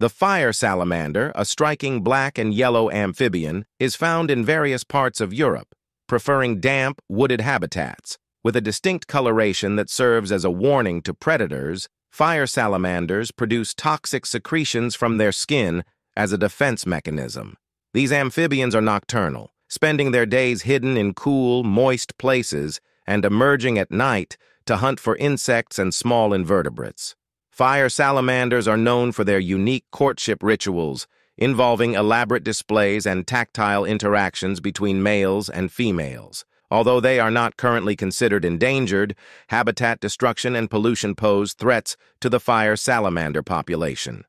The fire salamander, a striking black and yellow amphibian, is found in various parts of Europe, preferring damp, wooded habitats. With a distinct coloration that serves as a warning to predators, fire salamanders produce toxic secretions from their skin as a defense mechanism. These amphibians are nocturnal, spending their days hidden in cool, moist places and emerging at night to hunt for insects and small invertebrates. Fire salamanders are known for their unique courtship rituals, involving elaborate displays and tactile interactions between males and females. Although they are not currently considered endangered, habitat destruction and pollution pose threats to the fire salamander population.